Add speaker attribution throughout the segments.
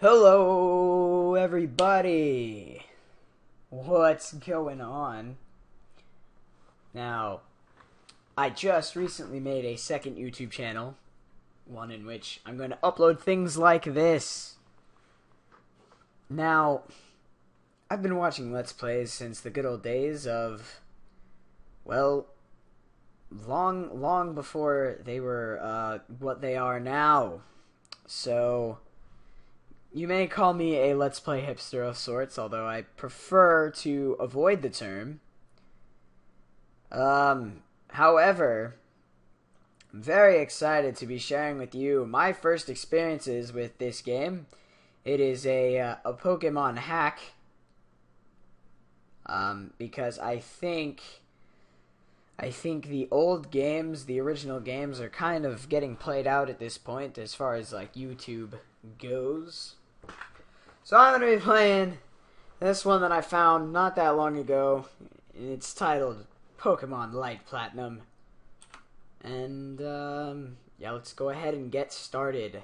Speaker 1: Hello, everybody. What's going on? Now, I just recently made a second YouTube channel, one in which I'm going to upload things like this. Now, I've been watching Let's Plays since the good old days of, well, long, long before they were uh, what they are now. So, you may call me a Let's Play hipster of sorts, although I prefer to avoid the term. Um, however, I'm very excited to be sharing with you my first experiences with this game. It is a, uh, a Pokemon hack. Um, because I think I think the old games, the original games, are kind of getting played out at this point as far as like YouTube goes. So I'm going to be playing this one that I found not that long ago. It's titled Pokemon Light Platinum. And, um, yeah, let's go ahead and get started.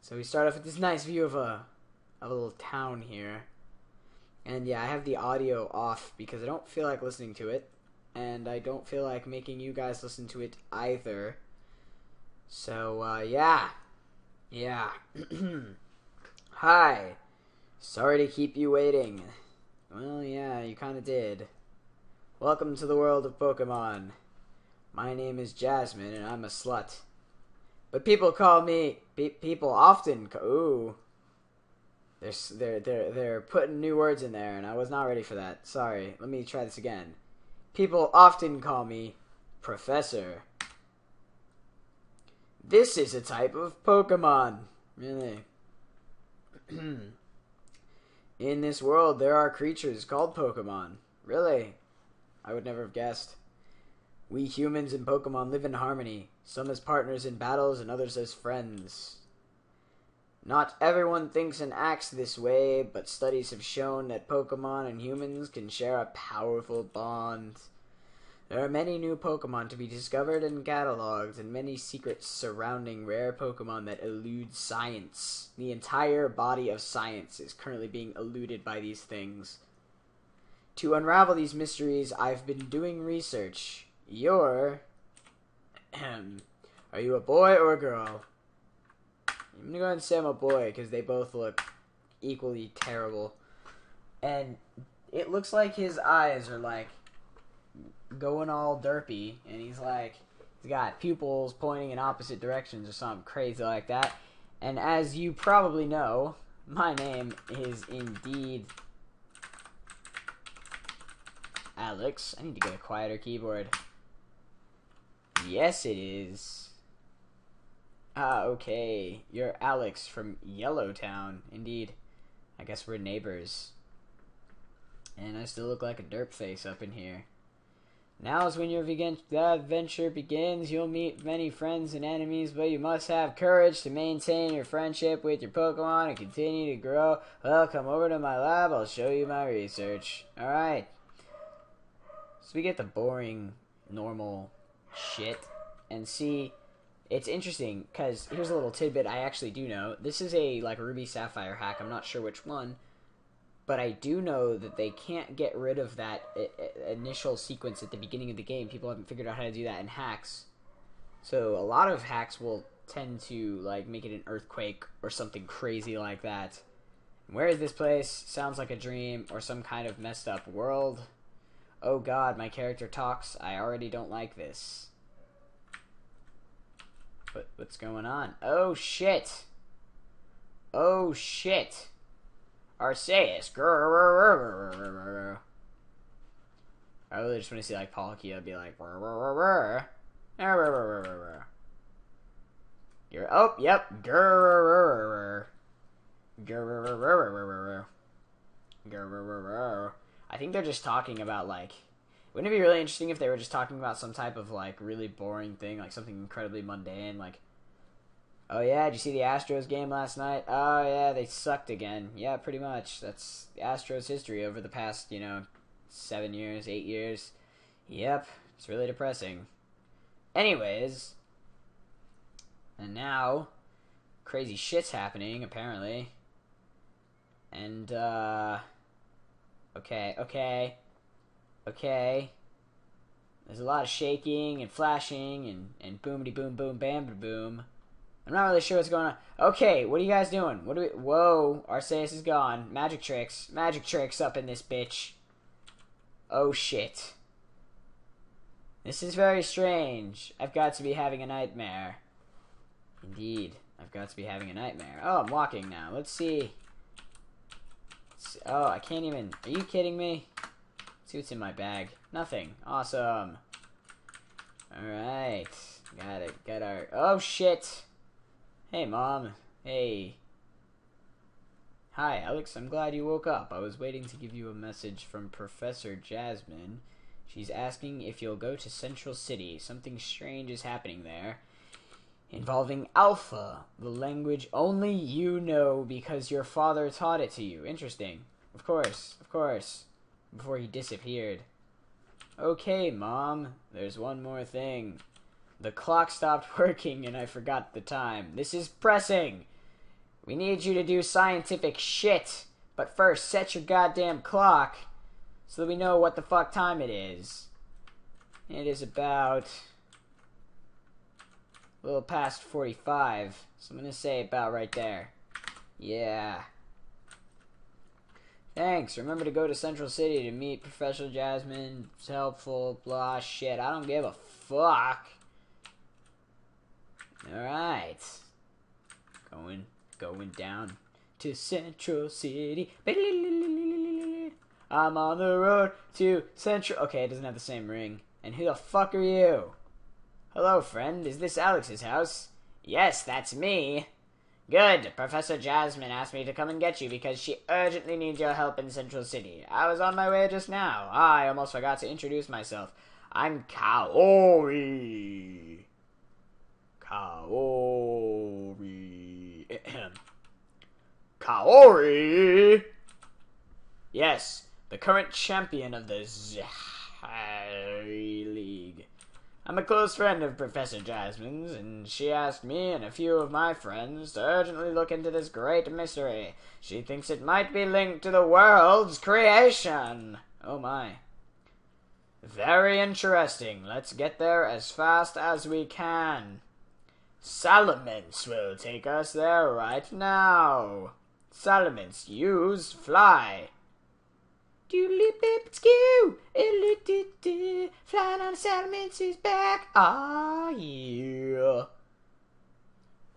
Speaker 1: So we start off with this nice view of a, of a little town here. And yeah, I have the audio off because I don't feel like listening to it. And I don't feel like making you guys listen to it either. So, uh, yeah. Yeah. Hi. Sorry to keep you waiting. Well, yeah, you kind of did. Welcome to the world of Pokemon. My name is Jasmine, and I'm a slut. But people call me. Pe people often. Ooh. They're, they're, they're, they're putting new words in there, and I was not ready for that. Sorry. Let me try this again. People often call me Professor. This is a type of Pokemon. Really. In this world, there are creatures called Pokemon. Really? I would never have guessed. We humans and Pokemon live in harmony, some as partners in battles and others as friends. Not everyone thinks and acts this way, but studies have shown that Pokemon and humans can share a powerful bond. There are many new Pokemon to be discovered and cataloged, and many secrets surrounding rare Pokemon that elude science. The entire body of science is currently being eluded by these things. To unravel these mysteries, I've been doing research. You're. Are you a boy or a girl? I'm gonna go and say I'm a boy because they both look equally terrible. And it looks like his eyes are like going all derpy, and he's like, he's got pupils pointing in opposite directions or something crazy like that. And as you probably know, my name is indeed Alex. I need to get a quieter keyboard. Yes, it is. Ah, okay. You're Alex from Yellowtown. Indeed. I guess we're neighbors. And I still look like a derp face up in here. Now is when your adventure begins. You'll meet many friends and enemies, but you must have courage to maintain your friendship with your Pokemon and continue to grow. Well, come over to my lab. I'll show you my research. Alright. So we get the boring, normal shit. And see, it's interesting, because here's a little tidbit I actually do know. This is a, like, Ruby Sapphire hack. I'm not sure which one but I do know that they can't get rid of that initial sequence at the beginning of the game. People haven't figured out how to do that in hacks. So a lot of hacks will tend to like make it an earthquake or something crazy like that. Where is this place? Sounds like a dream or some kind of messed up world. Oh god, my character talks. I already don't like this. What, what's going on? Oh shit. Oh shit. Arceus. I really just want to see like Palkia be like. You're oh yep. I think they're just talking about like. Wouldn't it be really interesting if they were just talking about some type of like really boring thing, like something incredibly mundane, like Oh yeah, did you see the Astros game last night? Oh yeah, they sucked again. Yeah, pretty much. That's Astros history over the past, you know, seven years, eight years. Yep, it's really depressing. Anyways, and now, crazy shit's happening, apparently. And, uh... Okay, okay. Okay. There's a lot of shaking and flashing and, and boomity boom boom bam boom. I'm not really sure what's going on. Okay, what are you guys doing? What do we... Whoa, Arceus is gone. Magic tricks. Magic tricks up in this bitch. Oh, shit. This is very strange. I've got to be having a nightmare. Indeed. I've got to be having a nightmare. Oh, I'm walking now. Let's see. Let's see. Oh, I can't even... Are you kidding me? Let's see what's in my bag. Nothing. Awesome. Alright. Got it. Got our... Oh, shit. Hey, Mom. Hey. Hi, Alex. I'm glad you woke up. I was waiting to give you a message from Professor Jasmine. She's asking if you'll go to Central City. Something strange is happening there. Involving Alpha, the language only you know because your father taught it to you. Interesting. Of course, of course. Before he disappeared. Okay, Mom. There's one more thing. The clock stopped working and I forgot the time. This is pressing. We need you to do scientific shit. But first, set your goddamn clock so that we know what the fuck time it is. It is about a little past 45. So I'm going to say about right there. Yeah. Thanks. Remember to go to Central City to meet Professor Jasmine. It's helpful. Blah, shit. I don't give a fuck. Alright. Going, going down to Central City. I'm on the road to Central. Okay, it doesn't have the same ring. And who the fuck are you? Hello, friend. Is this Alex's house? Yes, that's me. Good. Professor Jasmine asked me to come and get you because she urgently needs your help in Central City. I was on my way just now. I almost forgot to introduce myself. I'm Kaori. Kaori. Kaori! Yes, the current champion of the Zahari League. I'm a close friend of Professor Jasmine's, and she asked me and a few of my friends to urgently look into this great mystery. She thinks it might be linked to the world's creation. Oh my. Very interesting. Let's get there as fast as we can. Salamence will take us there right now. Salamence, use fly. Doodly bip skew, flying on Salamence's back. Ah, yeah.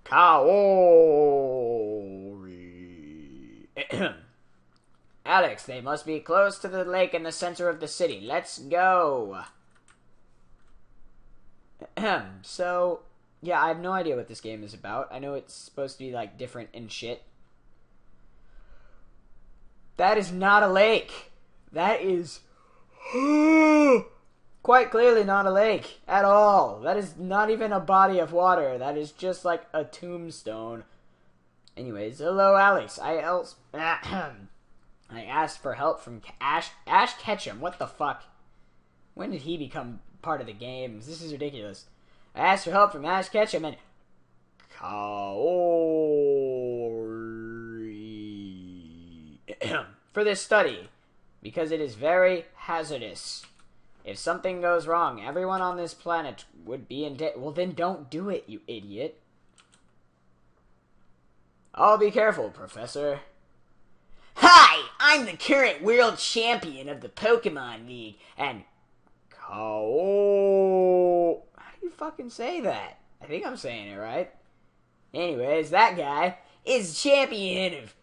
Speaker 1: Kaori. Alex, they must be close to the lake in the center of the city. Let's go. so, yeah, I have no idea what this game is about. I know it's supposed to be like different and shit. That is not a lake. That is quite clearly not a lake at all. That is not even a body of water. That is just like a tombstone. Anyways, hello, Alex. I else I asked for help from Ash Ash Ketchum. What the fuck? When did he become part of the games? This is ridiculous. I asked for help from Ash Ketchum and Kaori for this study because it is very hazardous. If something goes wrong, everyone on this planet would be in debt. Well, then don't do it, you idiot. I'll be careful, Professor. Hi, I'm the current world champion of the Pokemon League, and Kao. Fucking say that? I think I'm saying it right. Anyways, that guy is champion of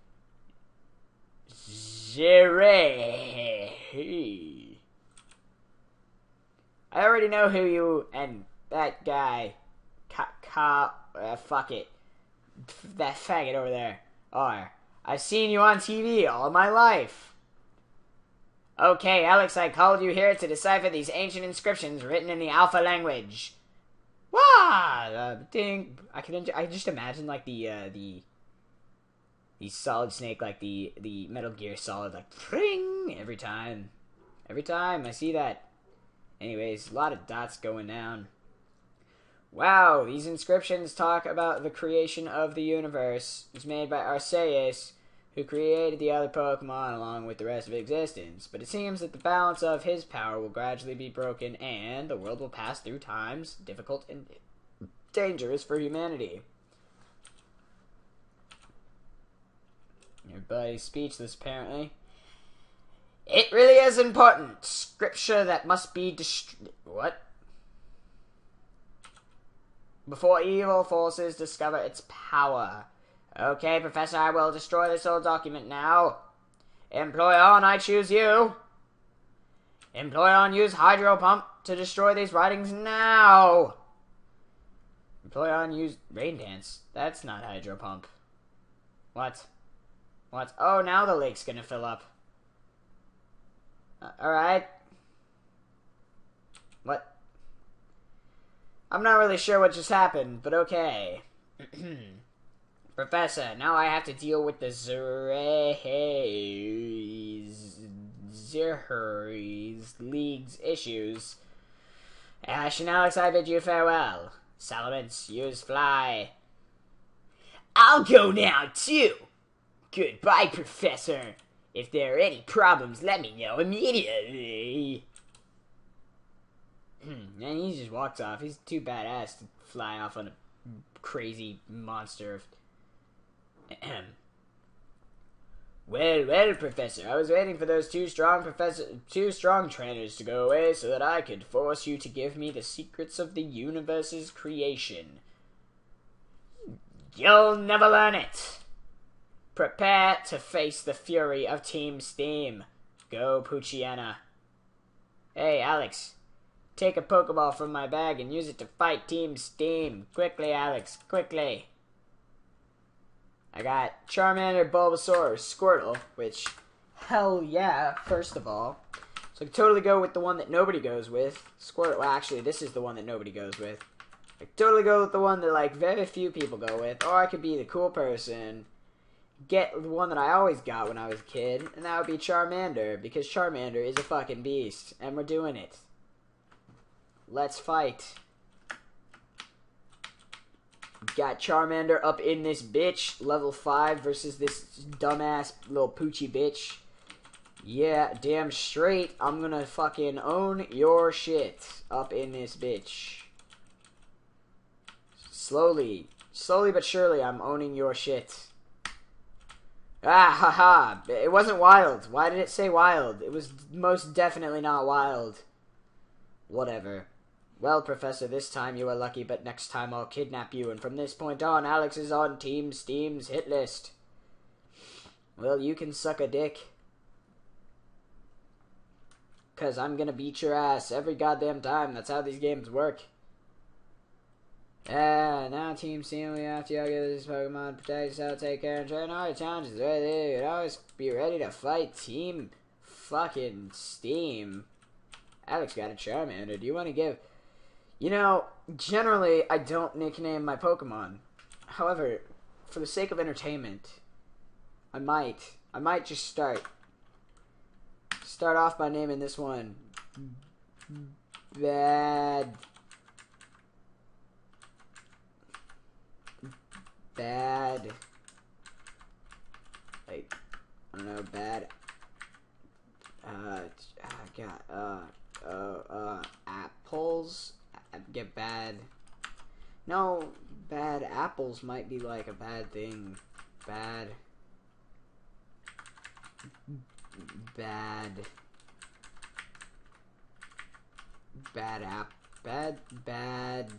Speaker 1: Jerry. I already know who you and that guy, ka uh, fuck it, that faggot over there are. I've seen you on TV all my life. Okay, Alex, I called you here to decipher these ancient inscriptions written in the Alpha language. Wah! Uh, ding. I can. I just imagine like the uh, the the Solid Snake, like the the Metal Gear Solid, like ring every time, every time I see that. Anyways, a lot of dots going down. Wow, these inscriptions talk about the creation of the universe. It's made by Arceus, who created the other Pokemon along with the rest of existence. But it seems that the balance of his power will gradually be broken, and the world will pass through times difficult and dangerous for humanity. Everybody's speechless, apparently. It really is important. Scripture that must be destroyed. What? Before evil forces discover its power. Okay, Professor, I will destroy this old document now. Empoleon, I choose you. Empoleon, use Hydro Pump to destroy these writings now. Empoleon, use Rain Dance. That's not Hydro Pump. What? What? Oh, now the lake's gonna fill up. Uh, Alright. What? I'm not really sure what just happened, but okay. Professor, now I have to deal with the Zerhuri's League's issues. Ash and Alex, I bid you farewell. Salamence, use fly. I'll go now, too. Goodbye, Professor. If there are any problems, let me know immediately. Hmm, and he just walks off. He's too badass to fly off on a crazy monster. well, well, Professor, I was waiting for those two strong professor, two strong trainers to go away so that I could force you to give me the secrets of the universe's creation. You'll never learn it. Prepare to face the fury of Team Steam. Go, Poochyena. Hey, Alex. Take a Pokeball from my bag and use it to fight Team Steam. Quickly, Alex. Quickly. I got Charmander, Bulbasaur, Squirtle, which, hell yeah, first of all. So I totally go with the one that nobody goes with. Squirtle, well, actually, this is the one that nobody goes with. I totally go with the one that, like, very few people go with. Or I could be the cool person get the one that I always got when I was a kid, and that would be Charmander, because Charmander is a fucking beast, and we're doing it. Let's fight. Got Charmander up in this bitch, level 5 versus this dumbass little poochy bitch. Yeah, damn straight, I'm gonna fucking own your shit up in this bitch. Slowly, slowly but surely, I'm owning your shit. Ah, haha. It wasn't wild. Why did it say wild? It was most definitely not wild. Whatever. Well, Professor, this time you are lucky, but next time I'll kidnap you, and from this point on, Alex is on Team Steam's hit list. Well, you can suck a dick. Because I'm going to beat your ass every goddamn time. That's how these games work. Yeah, now Team Steam, we have to argue this Pokemon, protect yourself, take care, and train all your challenges. Ready, you always be ready to fight Team fucking Steam. Alex got a Charmander. Do you want to give... You know, generally, I don't nickname my Pokemon. However, for the sake of entertainment, I might. I might just start. Start off by naming this one... Bad bad, like, I don't know, bad, uh, I got, uh, uh, uh, apples, get bad, no, bad apples might be like a bad thing, bad, bad, bad app, bad, bad,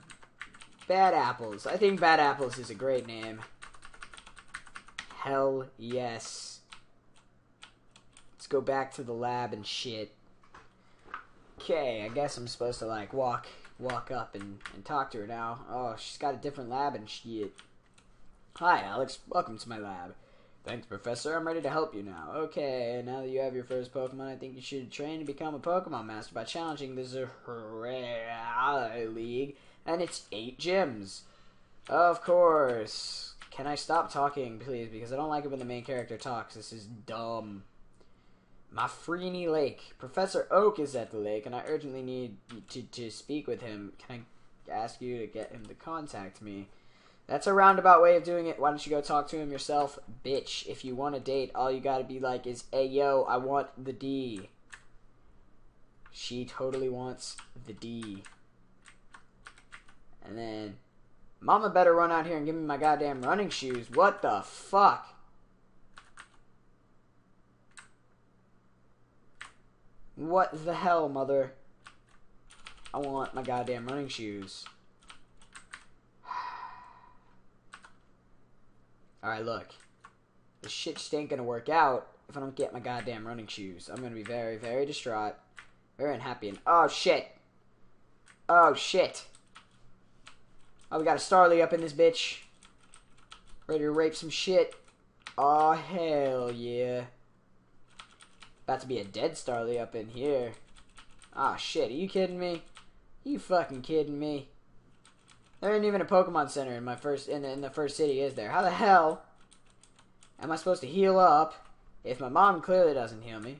Speaker 1: Bad Apples. I think Bad Apples is a great name. Hell yes. Let's go back to the lab and shit. Okay, I guess I'm supposed to like walk walk up and, and talk to her now. Oh, she's got a different lab and shit. Hi, Alex. Welcome to my lab. Thanks, Professor. I'm ready to help you now. Okay, now that you have your first Pokemon, I think you should train to become a Pokemon Master by challenging the Zerhuri League and it's eight gyms. Of course. Can I stop talking, please? Because I don't like it when the main character talks. This is dumb. Mafreenie Lake. Professor Oak is at the lake, and I urgently need to, to speak with him. Can I ask you to get him to contact me. That's a roundabout way of doing it. Why don't you go talk to him yourself, bitch? If you want a date, all you gotta be like is, "Hey yo, I want the D." She totally wants the D. And then, Mama better run out here and give me my goddamn running shoes. What the fuck? What the hell, mother? I want my goddamn running shoes. Alright, look. This shit just ain't gonna work out if I don't get my goddamn running shoes. I'm gonna be very, very distraught. Very unhappy and oh shit. Oh shit. Oh, we got a Starly up in this bitch. Ready to rape some shit. Oh hell yeah. About to be a dead Starly up in here. Ah shit, are you kidding me? You fucking kidding me? There ain't even a Pokemon Center in my first in the, in the first city, is there? How the hell am I supposed to heal up if my mom clearly doesn't heal me?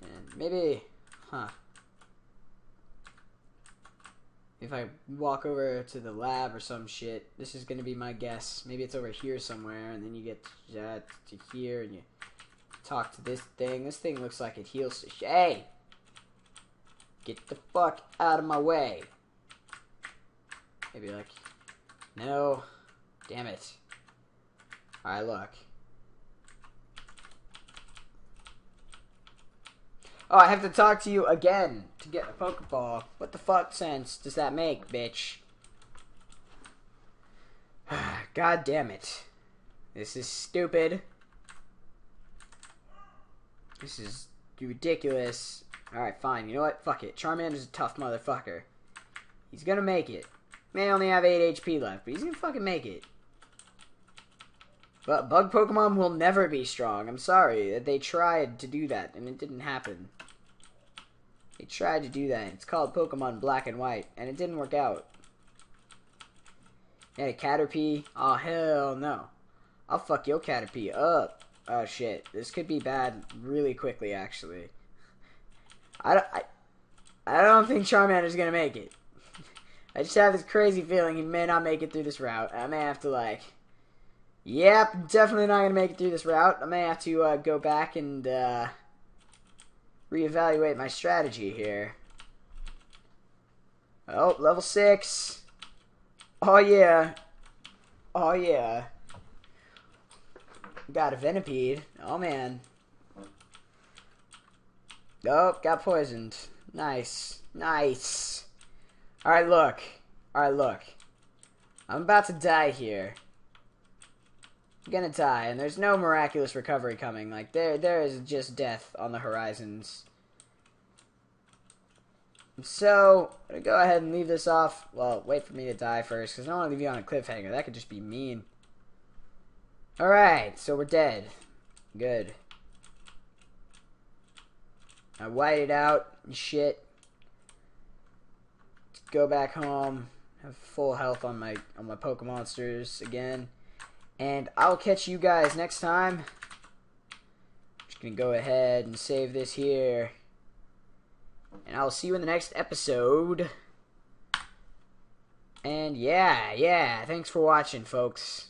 Speaker 1: And maybe, huh? If I walk over to the lab or some shit, this is gonna be my guess. Maybe it's over here somewhere, and then you get to, uh, to here, and you talk to this thing. This thing looks like it heals. Hey! Get the fuck out of my way. Maybe like, no. Damn it. Alright, look. Oh, I have to talk to you again to get a Pokeball. What the fuck sense does that make, bitch? God damn it. This is stupid. This is ridiculous. Alright, fine. You know what? Fuck it. Charmander's a tough motherfucker. He's gonna make it. May only have 8 HP left, but he's gonna fucking make it. But bug Pokemon will never be strong. I'm sorry. That they tried to do that, and it didn't happen. They tried to do that. It's called Pokemon Black and White, and it didn't work out. And a Caterpie? Oh, hell no. I'll fuck your Caterpie up. Oh, shit. This could be bad really quickly, actually. I, I, I don't think Charmander's gonna make it. I just have this crazy feeling he may not make it through this route. I may have to, like... Yep, definitely not gonna make it through this route. I may have to uh, go back and uh, reevaluate my strategy here. Oh, level six. Oh yeah. Oh yeah. Got a Venipede. Oh man. Oh, got poisoned. Nice. Nice. Alright, look. Alright, look. I'm about to die here. I'm gonna die, and there's no miraculous recovery coming. Like, there, there is just death on the horizons. So, I'm gonna go ahead and leave this off. Well, wait for me to die first, because I don't want to leave you on a cliffhanger. That could just be mean. Alright, so we're dead. Good. I whited out and shit. Go back home. Have full health on my on my Pokemonsters again. And I'll catch you guys next time. Just gonna go ahead and save this here. And I'll see you in the next episode. And yeah, yeah, thanks for watching, folks.